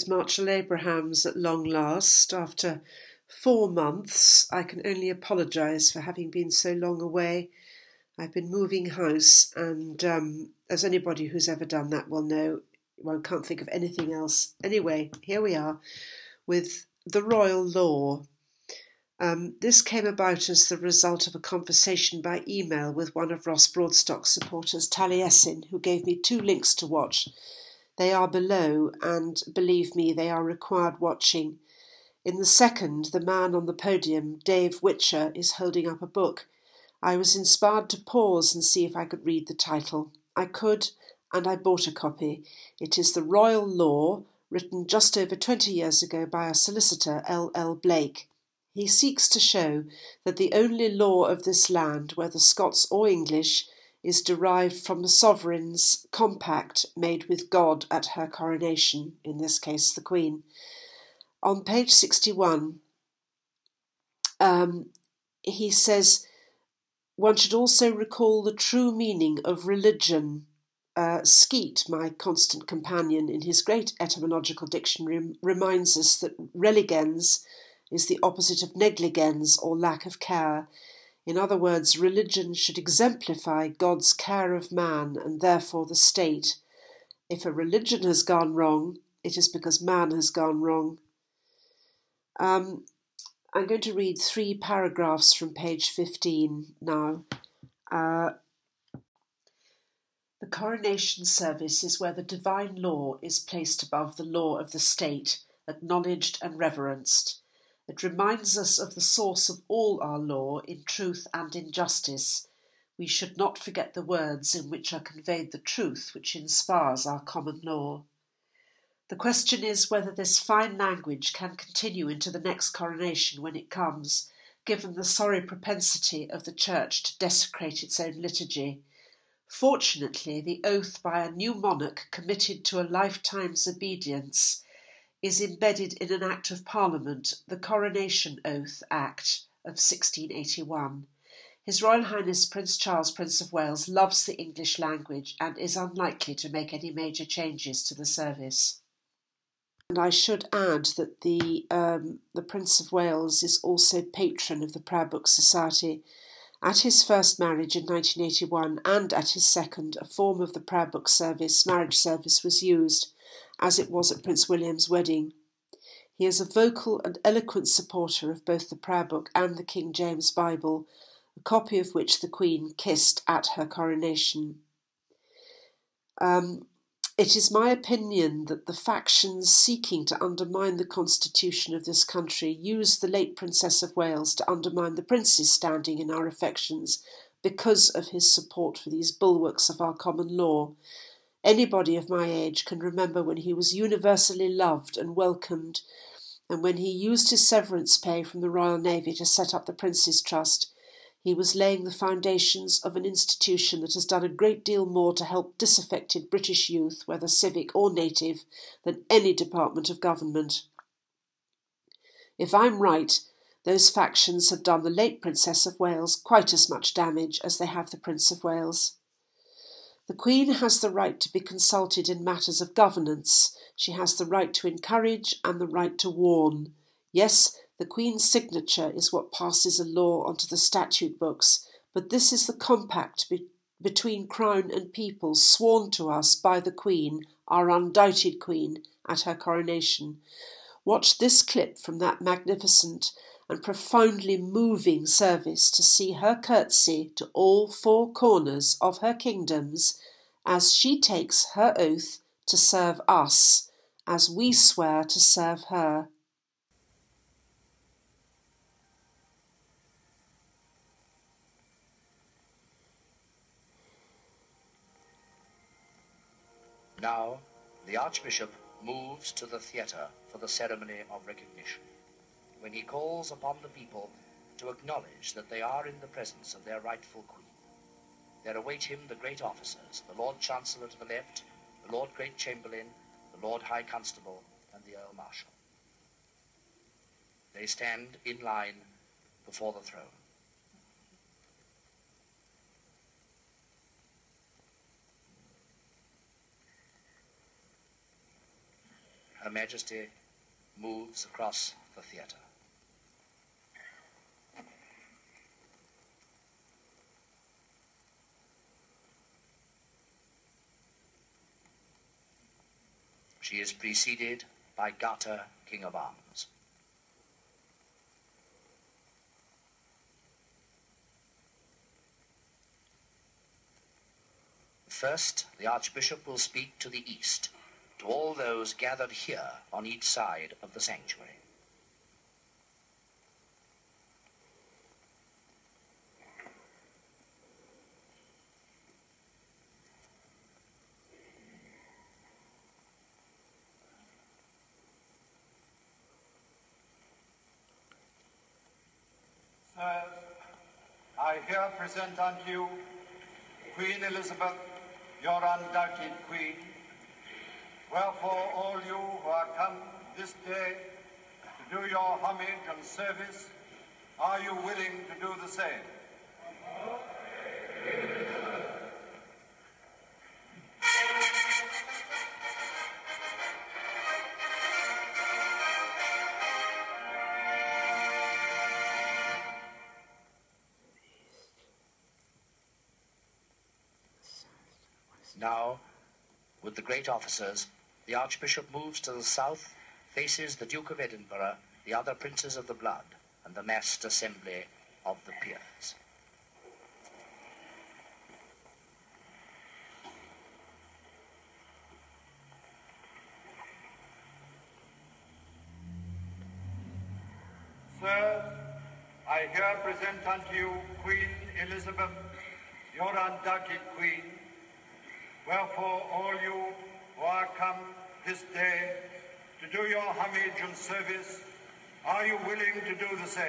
Mrs. Marchell Abrahams at long last. After four months, I can only apologise for having been so long away. I've been moving house, and um, as anybody who's ever done that will know, one can't think of anything else. Anyway, here we are with the royal law. Um, this came about as the result of a conversation by email with one of Ross Broadstock's supporters, Taliesin, who gave me two links to watch. They are below, and believe me, they are required watching. In the second, the man on the podium, Dave Witcher, is holding up a book. I was inspired to pause and see if I could read the title. I could, and I bought a copy. It is The Royal Law, written just over 20 years ago by a solicitor, L. L. Blake. He seeks to show that the only law of this land, whether Scots or English, is derived from the sovereign's compact made with God at her coronation, in this case the Queen. On page 61, um, he says one should also recall the true meaning of religion. Uh, Skeat, my constant companion in his great etymological dictionary, reminds us that religens is the opposite of negligens or lack of care. In other words, religion should exemplify God's care of man and therefore the state. If a religion has gone wrong, it is because man has gone wrong. Um, I'm going to read three paragraphs from page 15 now. Uh, the coronation service is where the divine law is placed above the law of the state, acknowledged and reverenced. It reminds us of the source of all our law in truth and in justice. We should not forget the words in which are conveyed the truth which inspires our common law. The question is whether this fine language can continue into the next coronation when it comes, given the sorry propensity of the Church to desecrate its own liturgy. Fortunately, the oath by a new monarch committed to a lifetime's obedience is embedded in an Act of Parliament, the Coronation Oath Act of 1681. His Royal Highness Prince Charles, Prince of Wales, loves the English language and is unlikely to make any major changes to the service. And I should add that the um, the Prince of Wales is also patron of the Prayer Book Society. At his first marriage in 1981 and at his second, a form of the Prayer Book service, marriage service, was used as it was at Prince William's wedding. He is a vocal and eloquent supporter of both the Prayer Book and the King James Bible, a copy of which the Queen kissed at her coronation. Um, it is my opinion that the factions seeking to undermine the constitution of this country used the late Princess of Wales to undermine the Prince's standing in our affections because of his support for these bulwarks of our common law, Anybody of my age can remember when he was universally loved and welcomed, and when he used his severance pay from the Royal Navy to set up the Prince's Trust, he was laying the foundations of an institution that has done a great deal more to help disaffected British youth, whether civic or native, than any department of government. If I'm right, those factions have done the late Princess of Wales quite as much damage as they have the Prince of Wales. The Queen has the right to be consulted in matters of governance. She has the right to encourage and the right to warn. Yes, the Queen's signature is what passes a law onto the statute books, but this is the compact be- between Crown and people sworn to us by the Queen, our undoubted Queen, at her coronation. Watch this clip from that magnificent and profoundly moving service to see her curtsy to all four corners of her kingdoms as she takes her oath to serve us as we swear to serve her. Now, the Archbishop moves to the theatre for the ceremony of recognition when he calls upon the people to acknowledge that they are in the presence of their rightful queen. There await him the great officers, the Lord Chancellor to the left, the Lord Great Chamberlain, the Lord High Constable, and the Earl Marshal. They stand in line before the throne. Her Majesty moves across the theatre. She is preceded by Garter, King of Arms. First, the Archbishop will speak to the east, to all those gathered here on each side of the sanctuary. Sirs, I here present unto you Queen Elizabeth, your undoubted Queen. Wherefore, all you who are come this day to do your homage and service, are you willing to do the same? With the great officers, the Archbishop moves to the south, faces the Duke of Edinburgh, the other princes of the blood, and the massed assembly of the peers. Sirs, I here present unto you Queen Elizabeth, your undoubted Queen. Wherefore, all you who are come this day to do your homage and service, are you willing to do the same?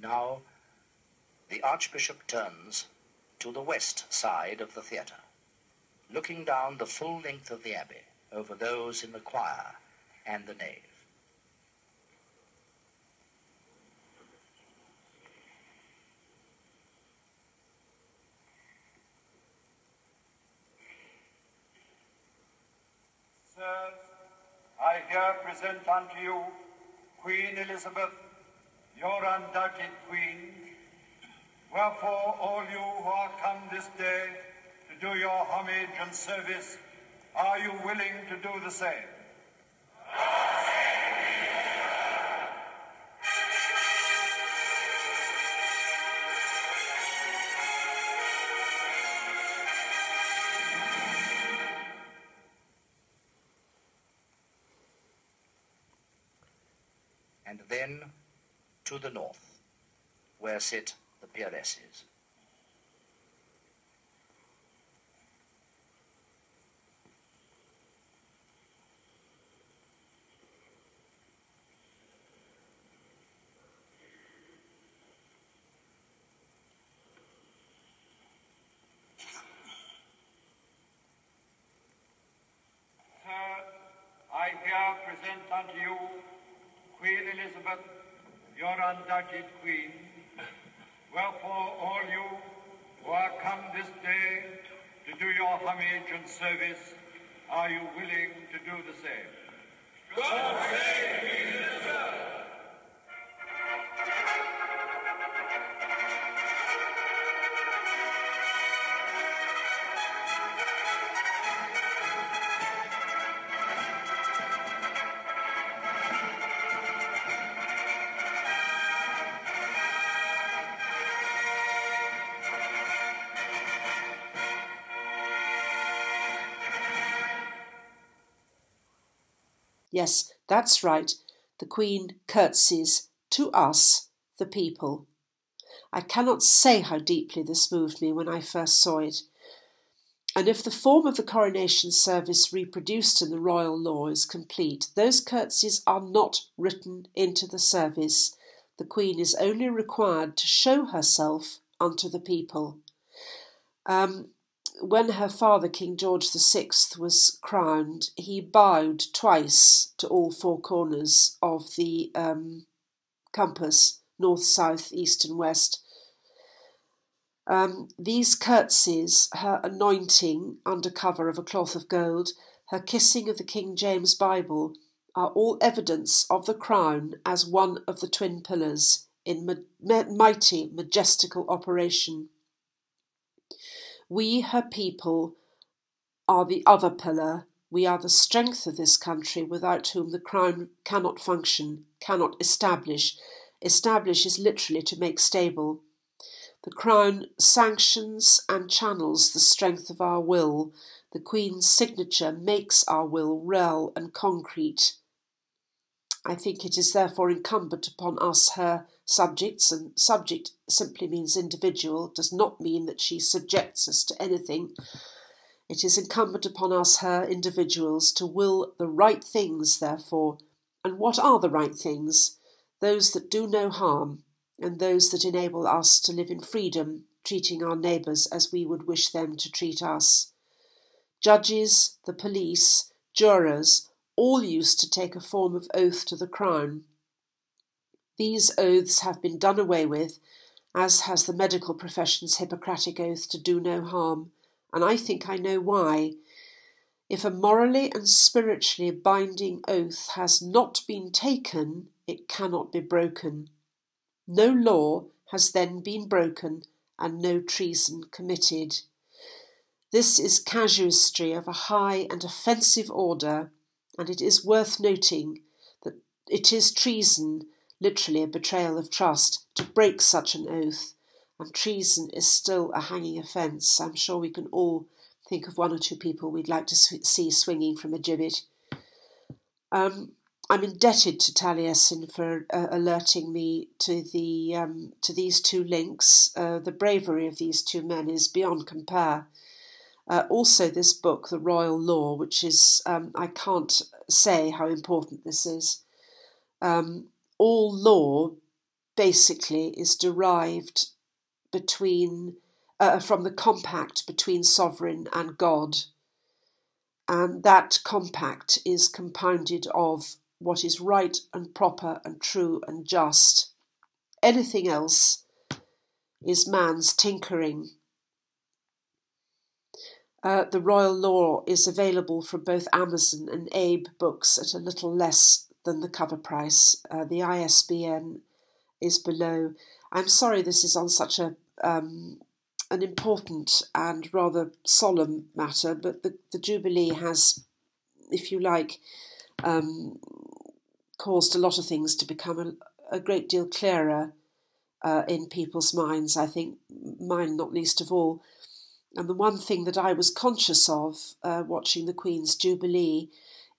Now, the Archbishop turns to the west side of the theatre, looking down the full length of the abbey over those in the choir and the nave. Sirs, I here present unto you Queen Elizabeth, your undoubted Queen. Wherefore, all you who are come this day to do your homage and service, are you willing to do the same? and then to the north, where sit the. Sir, I here present unto you Queen Elizabeth, your undoubted Queen. Wherefore, all you who are come this day to do your homage and service, are you willing to do the same? Yes, that's right. The Queen curtsies to us, the people. I cannot say how deeply this moved me when I first saw it. And if the form of the coronation service reproduced in the royal law is complete, those curtsies are not written into the service. The Queen is only required to show herself unto the people. Um, when her father, King George VI, was crowned, he bowed twice to all four corners of the um, compass north, south, east, and west. Um, these curtsies, her anointing under cover of a cloth of gold, her kissing of the King James Bible, are all evidence of the crown as one of the twin pillars in ma- mighty, majestical operation. We, her people, are the other pillar. We are the strength of this country without whom the crown cannot function, cannot establish. Establish is literally to make stable. The crown sanctions and channels the strength of our will. The Queen's signature makes our will real and concrete. I think it is therefore incumbent upon us, her subjects, and subject simply means individual, does not mean that she subjects us to anything. It is incumbent upon us, her individuals, to will the right things, therefore. And what are the right things? Those that do no harm, and those that enable us to live in freedom, treating our neighbours as we would wish them to treat us. Judges, the police, jurors, all used to take a form of oath to the Crown. These oaths have been done away with, as has the medical profession's Hippocratic oath to do no harm, and I think I know why. If a morally and spiritually binding oath has not been taken, it cannot be broken. No law has then been broken and no treason committed. This is casuistry of a high and offensive order and it is worth noting that it is treason, literally a betrayal of trust, to break such an oath, and treason is still a hanging offence. I'm sure we can all think of one or two people we'd like to see swinging from a gibbet. Um, I'm indebted to Taliesin for uh, alerting me to the um, to these two links. Uh, the bravery of these two men is beyond compare. Uh, also, this book, The Royal Law, which is, um, I can't say how important this is. Um, all law basically is derived between uh, from the compact between sovereign and God. And that compact is compounded of what is right and proper and true and just. Anything else is man's tinkering uh, the Royal Law is available from both Amazon and Abe Books at a little less than the cover price. Uh, the ISBN is below. I'm sorry this is on such a um, an important and rather solemn matter, but the, the Jubilee has, if you like, um, caused a lot of things to become a, a great deal clearer uh, in people's minds. I think mine not least of all. And the one thing that I was conscious of uh, watching the Queen's Jubilee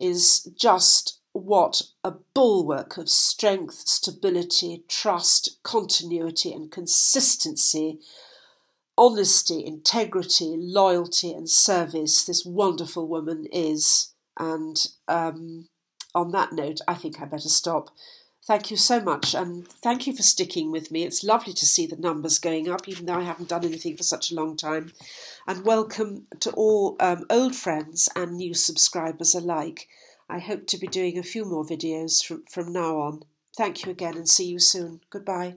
is just what a bulwark of strength, stability, trust, continuity, and consistency, honesty, integrity, loyalty, and service this wonderful woman is. And um, on that note, I think I better stop. Thank you so much, and thank you for sticking with me. It's lovely to see the numbers going up, even though I haven't done anything for such a long time. And welcome to all um, old friends and new subscribers alike. I hope to be doing a few more videos from, from now on. Thank you again, and see you soon. Goodbye.